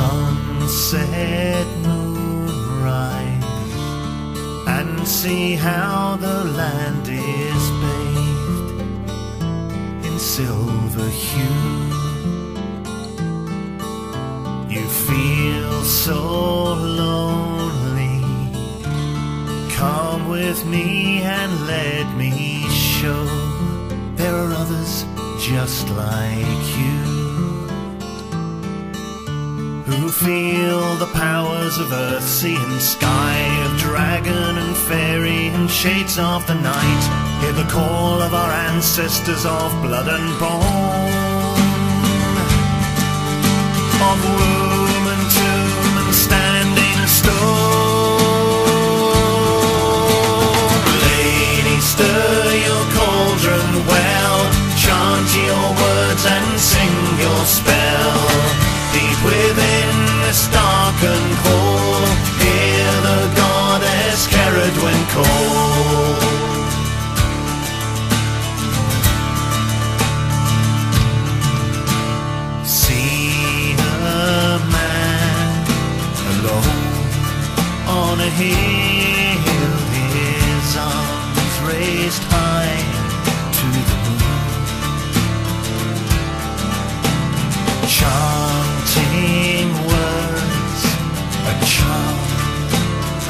sunset moonrise and see how the land is bathed in silver hue. You feel so lonely. Come with me and let me show there are others just like you who feel the powers of earth, sea and sky, of dragon and fairy and shades of the night. Hear the call of our ancestors of blood and bone, of womb hill, his arms raised high to the moon, chanting words, a charm,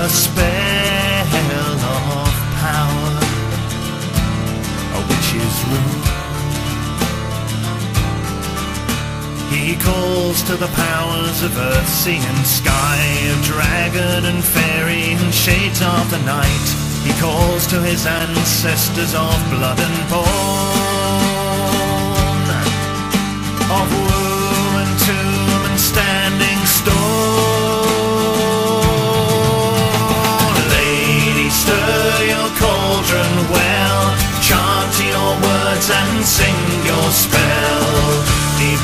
a spell of power, a witch's rune. He calls to the powers of earth, sea and sky, of dragon and fairy and shades of the night. He calls to his ancestors of blood and bone, of womb and tomb and standing stone. Lady, stir your cauldron well, chant your words and sing your spell.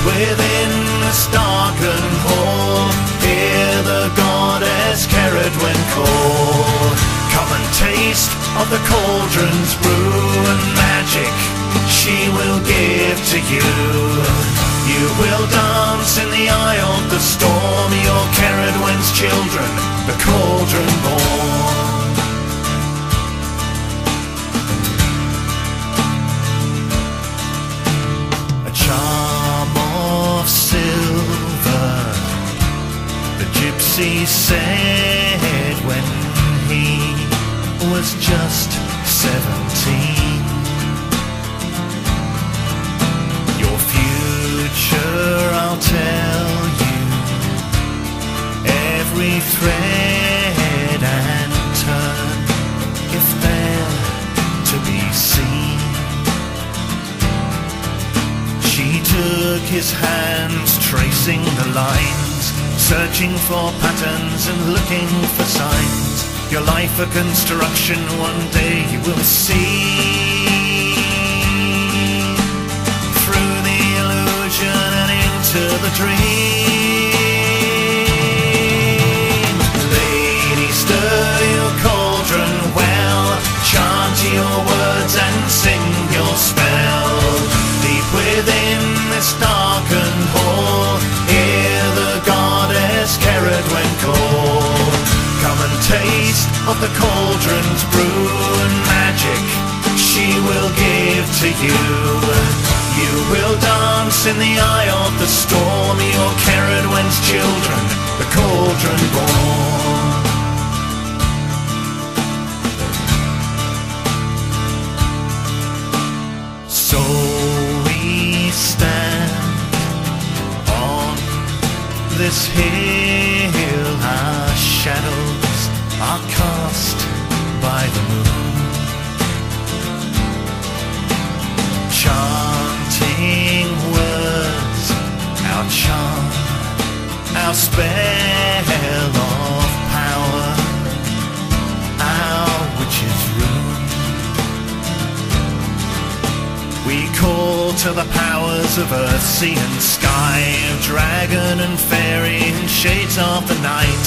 Within this darkened hall, hear the goddess Ceridwen call. Come and taste of the cauldron's brew and magic she will give to you. You will dance in the eye of the storm, your Ceridwen's children, the The gypsy said when he was just seventeen. Your future, I'll tell you. Every thread and turn, if they're to be seen. She took his hands, tracing the lines, searching for patterns and looking for signs. Your life a construction, one day you will see. Through the illusion and into the dream. Of the cauldron's brew and magic she will give to you. You will dance in the eye of the storm, your Ceridwen's children, the cauldron born. Our spell of power, our witch's rune. We call to the powers of earth, sea and sky, dragon and fairy and shades of the night.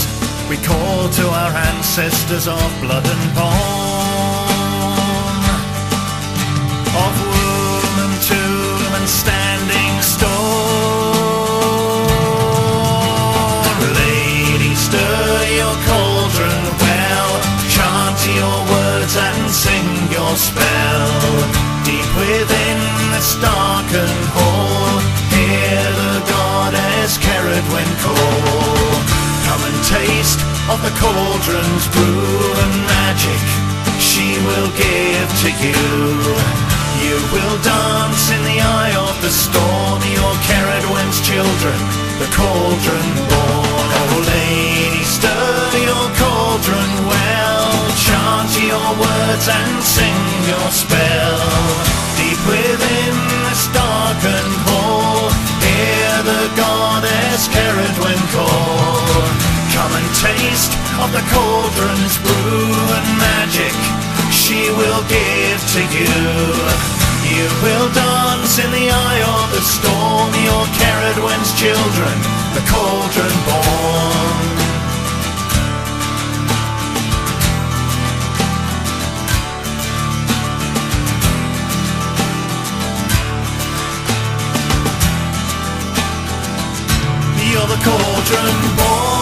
We call to our ancestors of blood and bone, spell. Deep within this darkened hall, hear the goddess Ceridwen call. Come and taste of the cauldron's brew and magic she will give to you. You will dance in the eye of the storm, your Ceridwen's children, the cauldron born. Oh lady, stir your cauldron well, chant your words and sing your spell. Deep within this darkened hall, hear the goddess Ceridwen call. Come and taste of the cauldron's brew and magic she will give to you. You will dance in the eye of the storm, your Ceridwen's children, the cauldron born. The cauldron born.